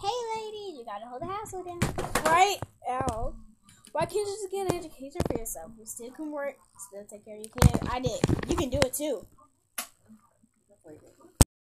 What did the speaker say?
Hey, lady, you gotta hold the hassle down. Right? Ow. Why can't you just get an education for yourself? You still can work, still take care of your kid. I did. You can do it too.